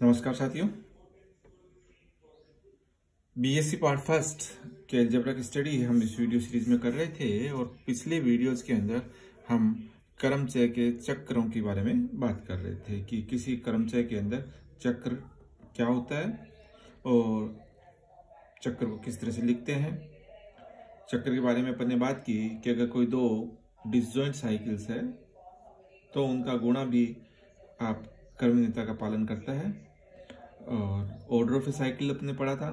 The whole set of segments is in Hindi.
नमस्कार साथियों। बीएससी पार्ट फ़र्स्ट के एल्जेब्रा की स्टडी हम इस वीडियो सीरीज़ में कर रहे थे और पिछले वीडियोस के अंदर हम कर्मचय के चक्रों के बारे में बात कर रहे थे कि किसी कर्मचय के अंदर चक्र क्या होता है और चक्र को किस तरह से लिखते हैं। चक्र के बारे में अपन ने बात की कि अगर कोई दो डिसजॉइंट साइकिल्स है तो उनका गुणा भी आप कर्मनियता का पालन करता है। और ऑर्डर ऑफ़ ए साइकिल अपने पढ़ा था।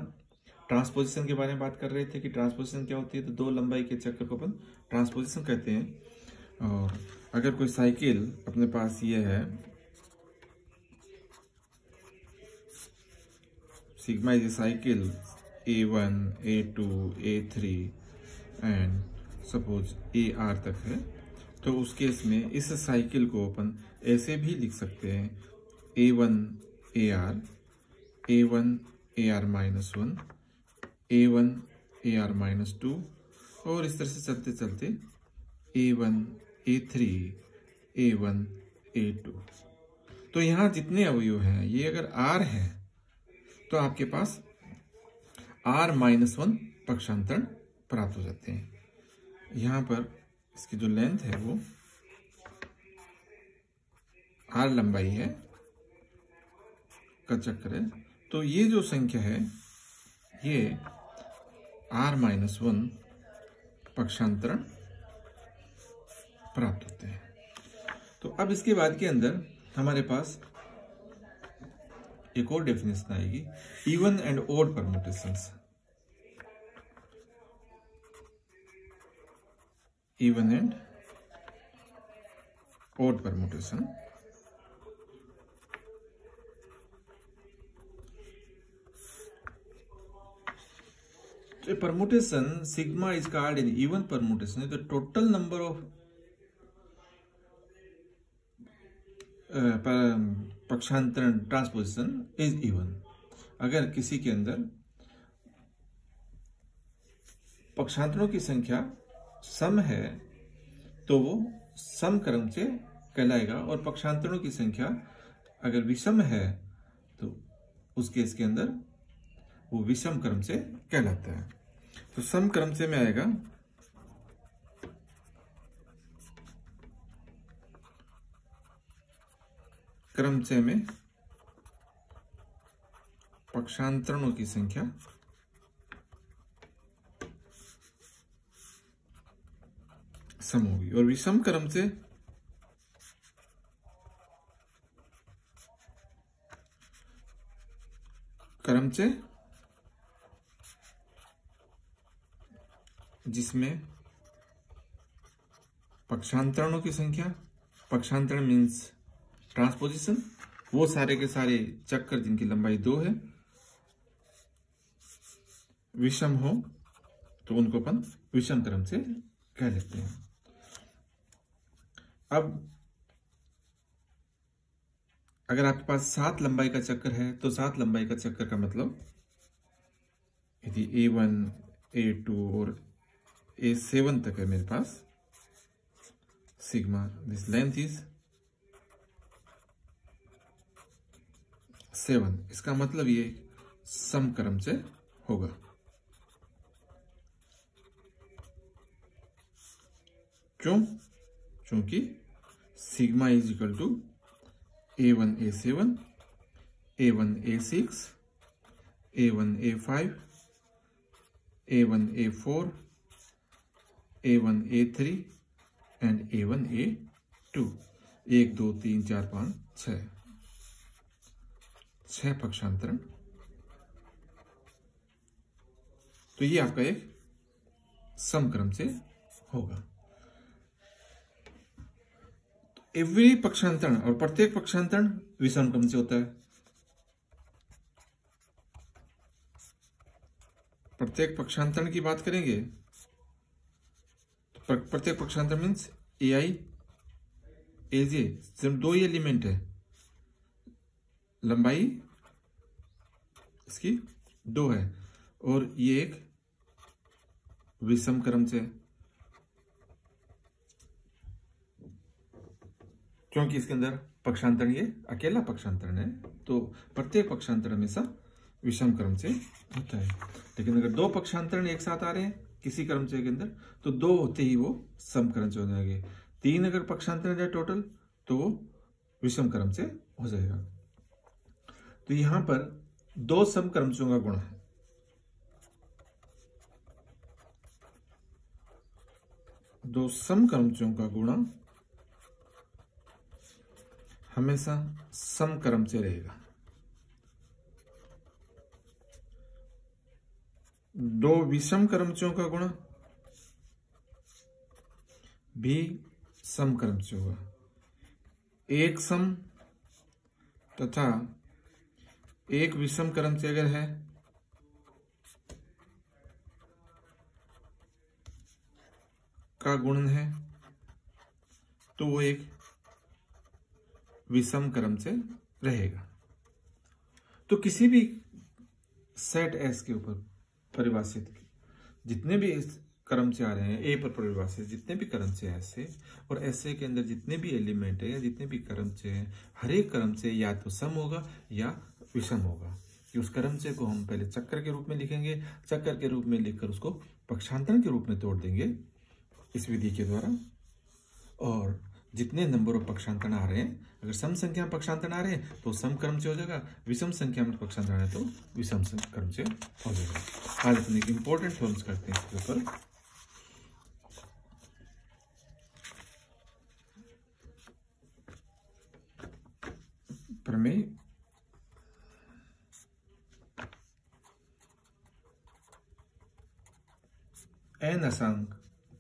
ट्रांसपोजिशन के बारे में बात कर रहे थे कि ट्रांसपोजिशन क्या होती है तो दो लंबाई के चक्कर को अपन ट्रांसपोजिशन कहते हैं। और अगर कोई साइकिल अपने पास ये है sigma is a cycle a one a two a three and suppose a r तक है तो उस केस में इस साइकिल को अपन ऐसे भी लिख सकते हैं। A one a r a one a r minus one a one a r minus two और इस तरह से चलते चलते a one a three a one a two तो यहाँ जितने अवयव हैं, ये अगर आर है तो आपके पास आर माइनस वन पक्षांतरण प्राप्त हो जाते हैं। यहाँ पर इसकी जो लेंथ है वो आर लंबाई है। का चक्र है। तो ये जो संख्या है, ये आर माइनस वन पक्षांतरण प्राप्त होते हैं। तो अब इसके बाद के अंदर हमारे पास एक और डेफिनेशन आएगी even and odd permutations even and odd permutation permutation sigma is called an even permutation. the total number of पक्षांतरण ट्रांसपोजिशन इज़ इवन अगर किसी के अंदर पक्षांतरों की संख्या सम है तो वो सम क्रम से कहलाएगा। और पक्षांतरों की संख्या अगर विषम है तो उस केस के अंदर वो विषम क्रम से कहलाता है। तो सम क्रम से में आएगा। क्रम से में पक्षांतरणों की संख्या। सम होगी। और विषम क्रम से क्रम से जिसमें पक्षांतरणों की संख्या, पक्षांतरण मीन्स ट्रांसपोजिशन वो सारे के सारे चक्कर जिनकी लंबाई दो है, विषम हो तो उनको अपन विषम क्रम से कह लेते हैं। अब, अगर आपके पास सात लंबाई का चक्कर है तो सात लंबाई का चक्कर का मतलब यदि ए वन ए टू और ए सेवन तक है मेरे पास sigma this length is seven इसका मतलब ये समक्रम से होगा। क्यों? क्योंकि sigma is equal to a one a seven a one a six a one a five a one a four a one a three and a one a two एक, दो, तीन, चार, पाँच छ छह पक्षांतरण। तो ये आपका एक समक्रम से होगा। एवरी पक्षांतरण और प्रत्येक पक्षांतरण विषम क्रम से होता है। प्रत्येक पक्षांतरण की बात करेंगे तो प्रत्येक पक्षांतरण मीन्स ए आई ए जे सिर्फ़ दो ही एलिमेंट है। लंबाई, इसकी दो है। और ये एक विषम क्रम से क्योंकि इसके अंदर पक्षांतरण ये अकेला पक्षांतरण है तो प्रत्येक पक्षांतरण हमेशा विषम क्रम से होता है। लेकिन अगर दो पक्षांतरण एक साथ आ रहे हैं किसी क्रम से के अंदर तो दो होते ही वो समक्रम से हो जाएँगे तीन अगर पक्षांतरण जाए टोटल तो वो विषम क्रम से हो जाएगा। तो यहाँ पर दो समक्रमचों का गुण है। दो समक्रमचों का गुणा हमेशा समक्रम से रहेगा। दो विषम क्रमचों का गुणा, भी समक्रम से होगा एक सम तथा एक विषम क्रम अगर है, का गुण है तो वो एक विषम क्रम से रहेगा। तो किसी भी सेट एस के ऊपर परिभाषित जितने भी क्रम से आ रहे हैं, ए पर परिभाषित, जितने भी क्रम से ऐसे, और ऐसे के अंदर जितने भी एलिमेंट है, या जितने भी क्रम से हैं, हर एक क्रम से या तो सम होगा, या विषम होगा। कि उस क्रम से को हम पहले चक्कर के रूप में लिखेंगे चक्कर के रूप में लिखकर उसको पक्षांतरण के रूप में तोड़ देंगे, इस विधि के द्वारा। और जितने नंबर ऑफ़ पक्षांतरण आ रहे हैं, अगर सम संख्या में पक्षांतरण आ रहे हैं तो सम क्रम से हो जाएगा, विषम संख्या में पक्षांतरण है तो विषम क्रम से हो जाएगा। आज अपने इंपॉर्टेंट फॉर्म्स करते हैं इसके ऊपर। प्रमेय। एन असांक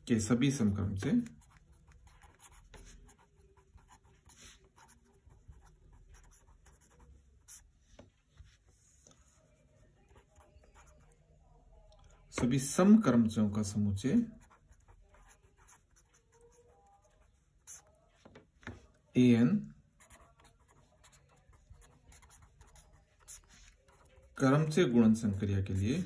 के सभी समक्रम से सभी समकर्मचों का समुचय ए एन। कर्म से गुणन संक्रिया के लिए।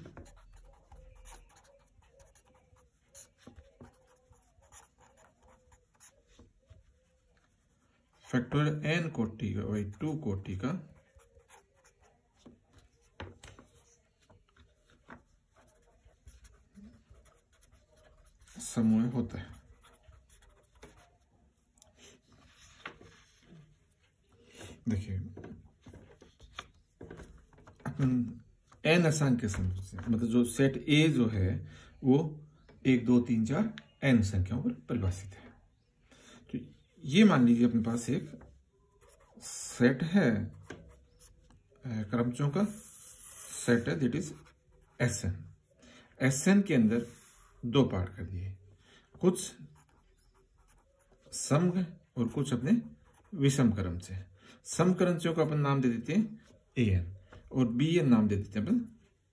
फैक्टोरियल एन कोटि का बाई टू कोटि का। समूह होता है। देखिए, अपन एन असांग के समूह से मतलब जो सेट ए जो है, वो एक, दो, तीन, चार एन संख्याओं पर परिभाषित है। तो ये मान लीजिए अपने पास एक सेट है क्रमचों का सेट है that is S n S n के अंदर दो पार्ट कर दिए। कुछ सम और कुछ अपने विषम क्रम से। सम क्रम से अपन नाम दे देते हैं ए एन और बी एन नाम दे देते हैं अपन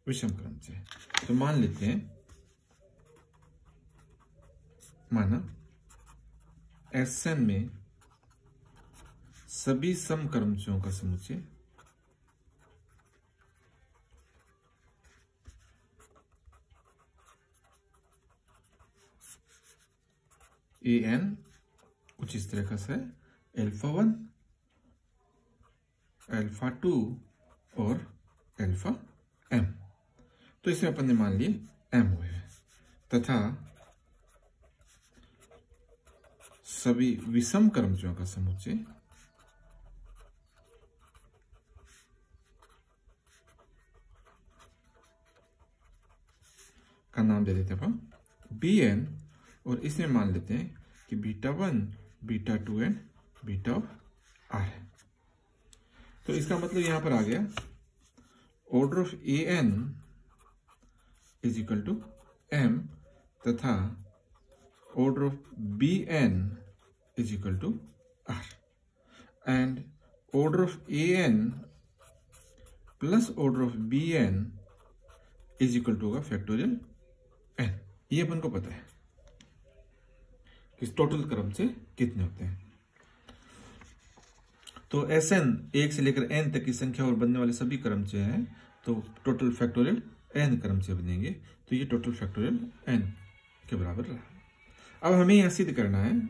विषम क्रम से। तो मान लेते हैं, माना एस एन में सभी सम का समुचय ए एन कुछ इस तरह से एल्फा वन एल्फा टू और एल्फा एम तो इसमें अपन ने मान लिए एम हुए तथा सभी विषम कर्मचारियों का समुच्चय का नाम दे देते अपन। बी एन और इसमें मान लेते हैं कि beta one, beta two and beta r तो इसका मतलब यहाँ पर आ गया order of A n is equal to m तथा order of B n is equal to r and order of A n plus order of B n is equal to होगा फैक्टोरियल एन ये अपन को पता है। इस टोटल क्रम से कितने होते हैं? तो एस एन एक से लेकर एन तक की संख्या और बनने वाले सभी क्रम से हैं तो टोटल फैक्टोरियल एन क्रम से बनेंगे। तो ये टोटल फैक्टोरियल एन के बराबर रहा। अब हमें यह सिद्ध करना है।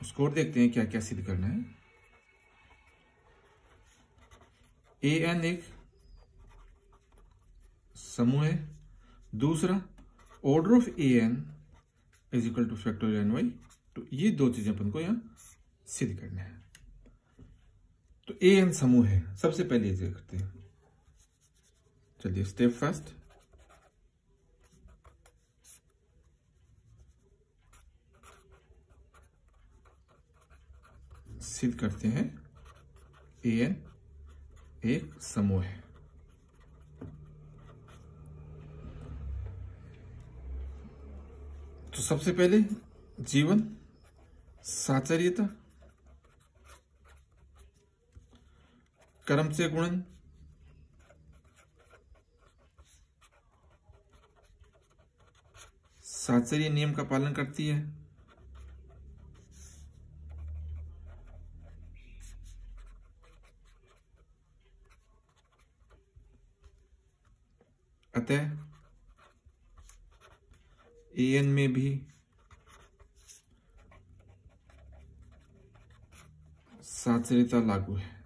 स्कोर देखते हैं क्या क्या सिद्ध करना है। ए एन एक समूह है, दूसरा order of A n is equal to factorial n by तो ये दो चीज़ें अपन को यहाँ सिद्ध करना है। तो ए एन समूह है। सबसे पहले ये करते हैं। चलिए स्टेप फ़र्स्ट सिद्ध करते हैं। ए एन एक समूह है। तो सबसे पहले जीवन, साचर्यता, कर्म से गुणन, साचर्य नियम का पालन करती है। अतः एन में भी। साचरिता लागू है।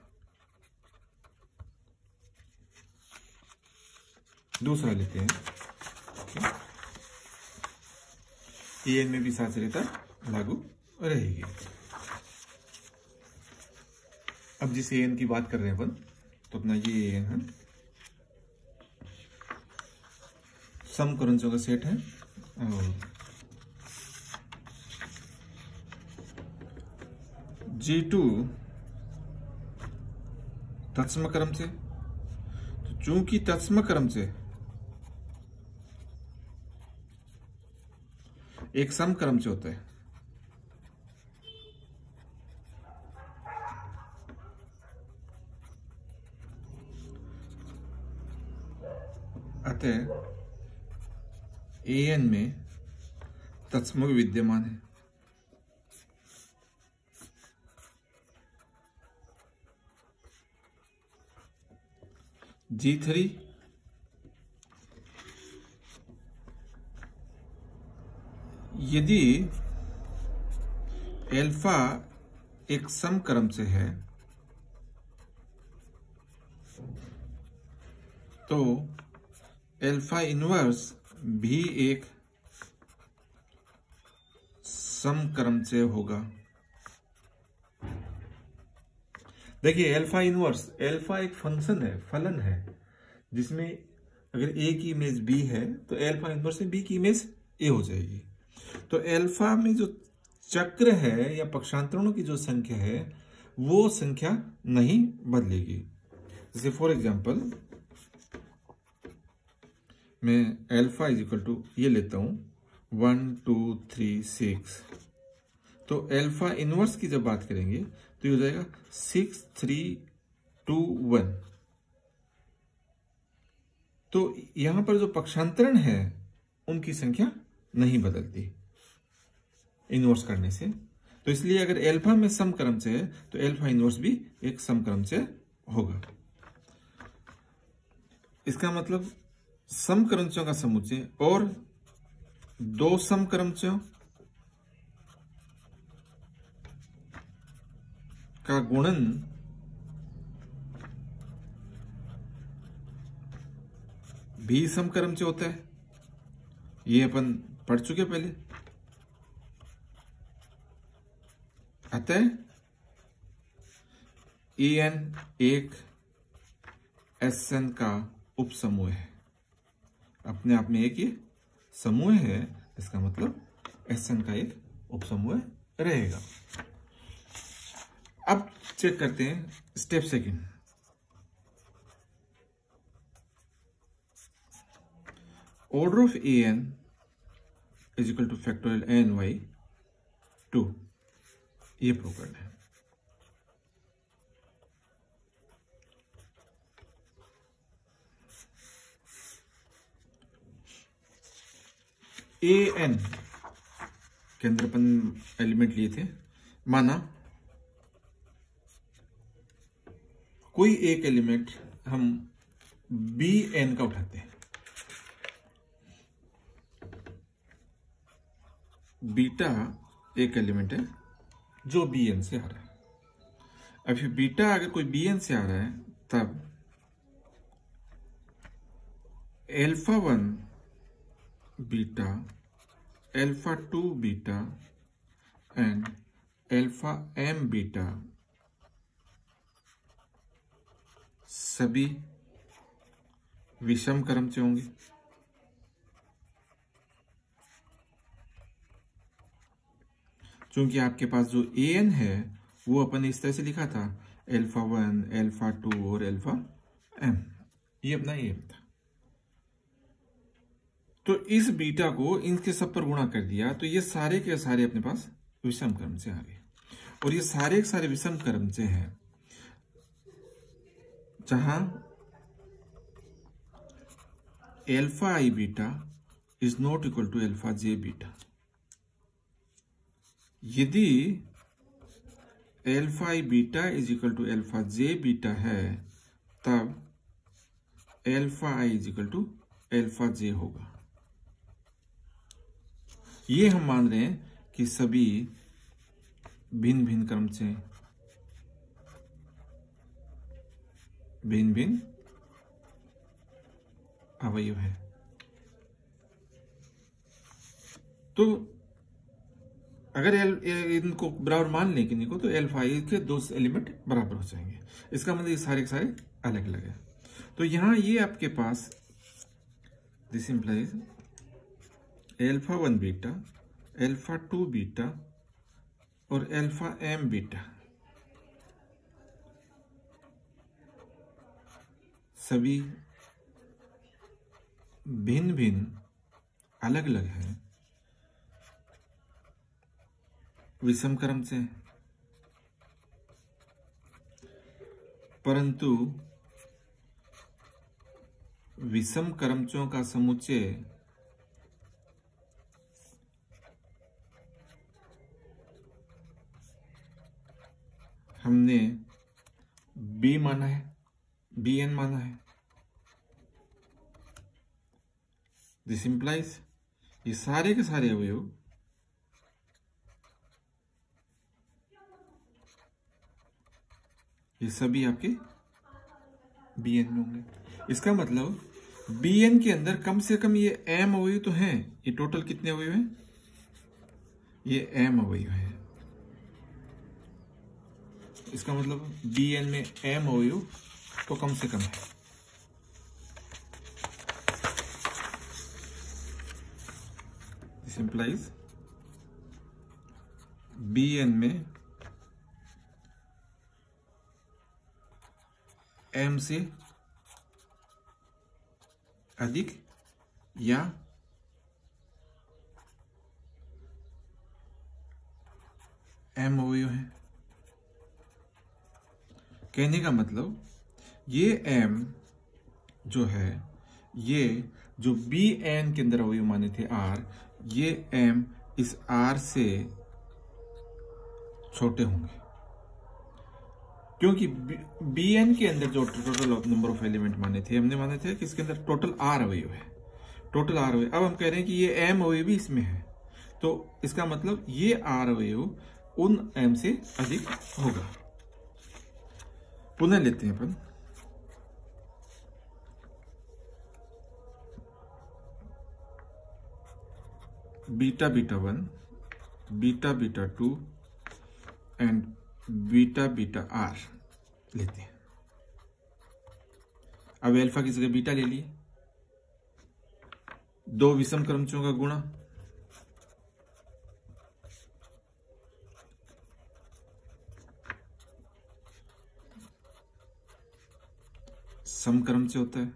दूसरा लेते हैं। ए एन में भी साचरिता लागू रहेगी। अब जिस एन की बात कर रहे हैं अपन तो अपना ये एन है। समकरणों का सेट है जी टू तत्सम क्रम से। तो चूँकि तत्सम क्रम से, एक सम क्रम से होता है अतः ए एन में तत्सम विद्यमान है। जी थ्री यदि एल्फा एक सम क्रम से है तो एल्फा इनवर्स भी एक समक्रम से होगा। देखिए एल्फा इनवर्स एल्फा एक फ़ंक्शन है, फलन है, जिसमें अगर ए की इमेज बी है तो एल्फा इनवर्स में बी की इमेज ए हो जाएगी। तो एल्फा में जो चक्र है या पक्षांतरणों की जो संख्या है, वो संख्या नहीं बदलेगी। जैसे फॉर एग्जांपल मैं एल्फा इज़ इक्वल टू ये लेता हूँ। वन टू थ्री सिक्स तो एल्फा इनवर्स की जब बात करेंगे तो ये हो जाएगा सिक्स थ्री टू वन तो यहाँ पर जो पक्षांतरण है, उनकी संख्या नहीं बदलती इनवर्स करने से। तो इसलिए अगर एल्फा में समक्रम से है तो एल्फा इनवर्स भी एक समक्रम से होगा। इसका मतलब समक्रमचों का समुच्चय और दो समक्रमचों का गुणन भी समक्रम से होता है। ये अपन पढ़ चुके पहले। अतः ई एन एक एस एन का उपसमूह है। अपने आप में एक ये समूह है, इसका मतलब एस एन का एक उपसमूह रहेगा। अब चेक करते हैं step second order of A n is equal to factorial n by two ये प्रूव है। ए एन के अंदर अपन एलिमेंट लिए थे। माना, कोई एक एलिमेंट हम बी एन का उठाते हैं। बीटा एक एलिमेंट है, जो बी एन से आ रहा है। फिर बीटा अगर कोई बी एन से आ रहा है, तब alpha one beta alpha two beta and alpha m beta सभी विषम क्रम से होंगे। क्योंकि आपके पास जो ए एन है, वो अपन इस तरह से लिखा था एल्फा वन एल्फा टू और एल्फा एम ये अपना ए एम था। तो इस बीटा को इनके सब पर गुणा कर दिया तो ये सारे के सारे अपने पास विषम क्रम से आ गए। और ये सारे के सारे विषम क्रम से हैं, जहाँ alpha i beta is not equal to alpha j beta यदि alpha i beta is equal to alpha j beta है, तब alpha i is equal to alpha j होगा। ये हम मान रहे हैं कि सभी भिन्न भिन्न क्रम से भिन्न भिन्न अवयव है। तो अगर एल इनको बराबर मान लें किन्हीं को तो एल फाइव के दो एलिमेंट बराबर हो जाएँगे। इसका मतलब ये सारे के सारे अलग अलग है। तो यहाँ ये आपके पास this implies alpha one beta alpha two beta और एल्फा एम बीटा सभी भिन्न भिन्न, अलग अलग है। विषम क्रम से। परंतु विषम क्रमचों का समुच्चय हमने बी माना है बी एन माना है। दिस इंप्लाइज ये सारे के सारे अवयव ये सभी आपके बी एन में होंगे। इसका मतलब बी एन के अंदर कम से कम ये एम अवयव तो हैं। ये टोटल कितने अवयव हैं? ये एम अवयव है। इसका मतलब बी एन में एम अवयव तो कम से कम है। दिस इंप्लाइज बी एन में एम से अधिक या एम अवयव है। कहने का मतलब ये एम जो है, ये जो बी एन के अंदर अवयव माने थे आर ये एम इस आर से छोटे होंगे। क्योंकि बी एन के अंदर जो टोटल नंबर ऑफ़ एलिमेंट माने थे, हमने माने थे कि इसके अंदर टोटल आर अवयव है। टोटल आर अवयव, अब हम कह रहे हैं कि ये एम अवयव भी इसमें है। तो इसका मतलब ये आर अवयव उन एम से अधिक होगा। पुनः लेते हैं अपन beta beta one beta beta two and beta beta r लेते हैं अब एल्फा की जगह बीटा ले लिए दो विषम क्रमचों का गुणा समक्रम से होता है।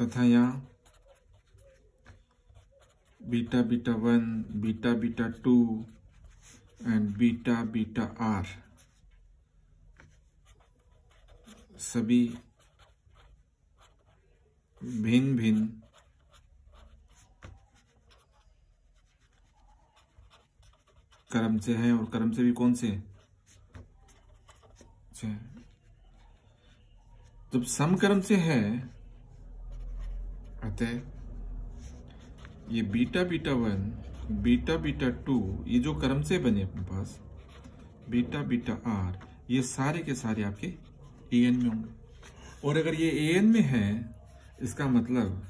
तथा यहाँ beta beta one, beta beta two and beta beta r. सभी भिन्न भिन्न कर्म से हैं और कर्म से भी कौन से? जब समकर्म से है, अतः ये beta beta one, beta beta two, ये जो कर्म से बने अपने पास, बीटा बीटा आर, ये सारे के सारे आपके ए एन में होंगे। और अगर ये ए एन में है, इसका मतलब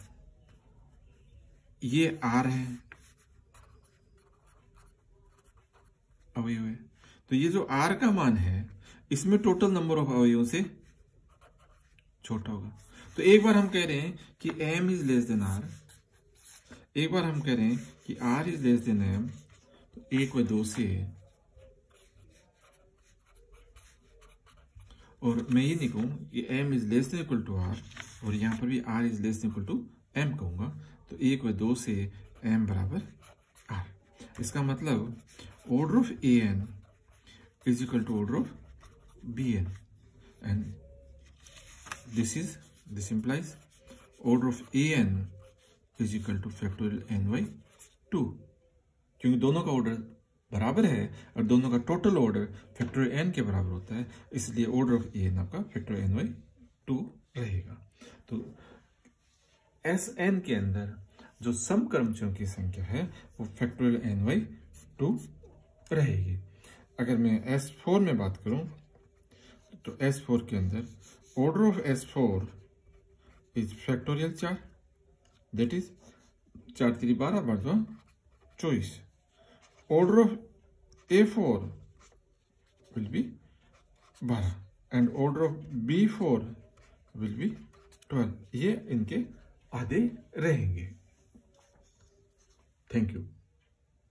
ये आर है। अवयव है। तो ये जो आर का मान है, इसमें टोटल नंबर ऑफ़ अवयवों से छोटा होगा। तो एक बार हम कह रहे हैं कि m is less than r एक बार हम कह रहे हैं कि r is less than m तो एक व दो से। और मैं ये नहीं कहूँ कि m is less than equal to r और यहाँ पर भी r is less than equal to m कहूँगा। तो एक व दो से एम बराबर आर इसका मतलब order of an is equal to order of bn and this is, this implies order of an is equal to factorial n by 2 क्योंकि दोनों का ऑर्डर बराबर है और दोनों का टोटल ऑर्डर फैक्टर एन के बराबर होता है, इसलिए ऑर्डर ऑफ़ एन आपका फैक्टर एन बाई टू रहेगा। तो एस एन के अंदर जो सम कर्मचारियों की संख्या है, वो फैक्टोरियल एन बाई टू रहेगी। अगर मैं एस फोर में बात करूँ तो एस फोर के अंदर order of S four is factorial चार दैट इज़ चार तीन बारह बढ़वा चौबीस order of A four will be बारह and order of B four will be twelve ये इनके आधे रहेंगे। Thank you